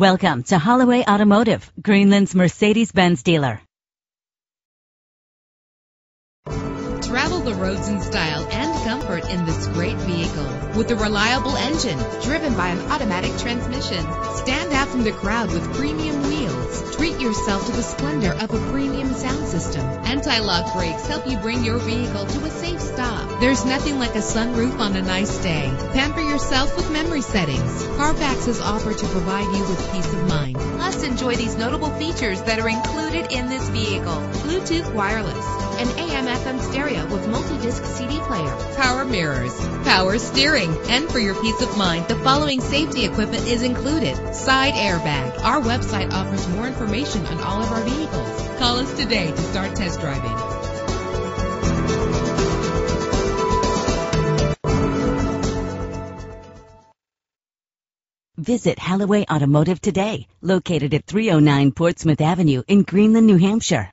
Welcome to Holloway Automotive, Greenland's Mercedes-Benz dealer. Travel the roads in style and comfort in this great vehicle with a reliable engine driven by an automatic transmission. Stand out from the crowd with premium wheels. Treat yourself to the splendor of a premium sound system. Anti-lock brakes help you bring your vehicle to a safe stop. There's nothing like a sunroof on a nice day. Pamper yourself with memory settings. Carfax is offered to provide you with peace of mind. Plus, enjoy these notable features that are included in this vehicle. Bluetooth wireless, an AM FM stereo with multi-disc CD player, power mirrors, power steering, and for your peace of mind, the following safety equipment is included. Side airbag. Our website offers more information on all of our vehicles. Call us today to start test driving. Visit Holloway Automotive today, located at 309 Portsmouth Avenue in Greenland, New Hampshire.